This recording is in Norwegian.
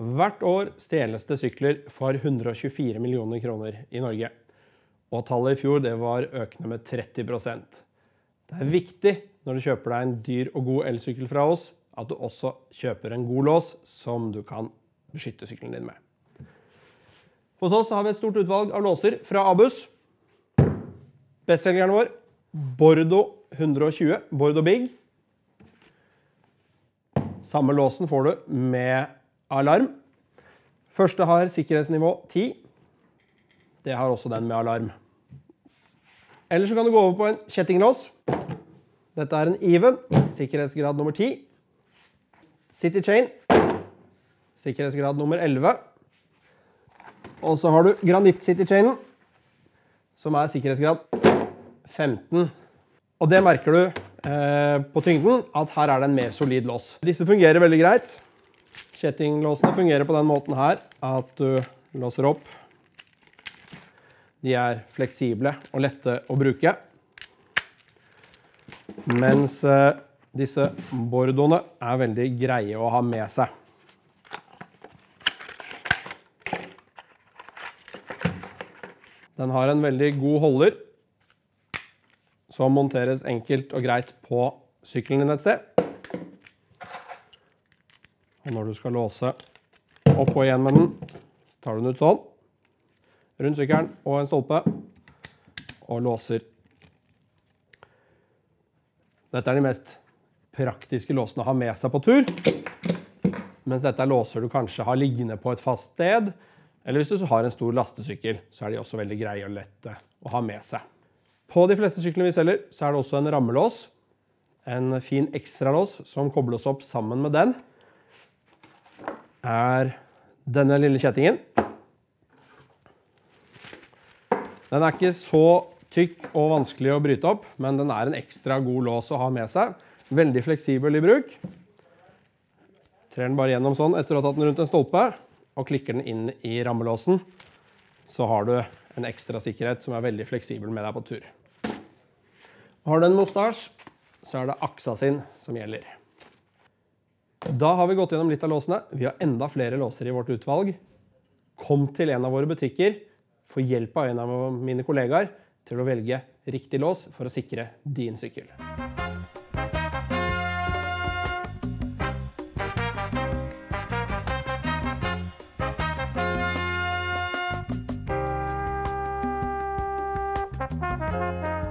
Hvert år stjeles det sykler for 124 millioner kroner i Norge. Og tallet i fjor det var økende med 30% Det er viktig når du kjøper deg en dyr og god elsykkel fra oss, at du også kjøper en god lås som du kan beskytte sykkelen din med. Hos oss har vi et stort utvalg av låser fra Abus. Bestselgeren vår Bordo 120, Bordo Big. Samme låsen får du med alarm. Første har sikkerhetsnivå 10. Det har også den med alarm. Eller så kan du gå over på en kjettinglås. Dette er en even, sikkerhetsgrad nummer 10. City Chain, sikkerhetsgrad nummer 11. Og så har du Granitt City Chainen, som er sikkerhetsgrad 15. Og det merker du eh, på tyngden, at her er det en mer solid lås. Disse fungerer veldig greit. Kjettinglåsene fungerer på den måten her at du låser opp. De er fleksible og lette å bruke. Mens eh, disse bordoene er veldig greie å ha med seg. Den har en veldig god holder som monteres enkelt og greit på sykkelen din et sted. Og når du skal låse opp og igjen med den, tar du den ut sånn. Rundt sykkelen og en stolpe. Og låser. Dette er de mest praktiske låsene å ha med seg på tur. Mens dette er låser du kanskje har liggende på et fast sted. Eller hvis du har en stor lastesykkel, så er de også veldig greie og lette å ha med seg. På de fleste syklene vi selger, så er det også en rammelås. En fin ekstralås som kobles opp sammen med den. Er denne lille kjettingen. Den er ikke så tykk og vanskelig å bryte opp, men den er en ekstra god lås å ha med seg. Veldig fleksibel i bruk. Trer den bare gjennom sånn etter å ha tatt den rundt en stolpe, og klikker den inn i rammelåsen, så har du en ekstra sikkerhet som er veldig fleksibel med deg på tur. Har du en mostasj, så er det aksa sin som gjelder. Da har vi gått gjennom litt av låsene. Vi har enda flere låser i vårt utvalg. Kom til en av våre butikker, få hjelp av en av mine kollegaer til å velge riktig lås for å sikre din sykkel. Thank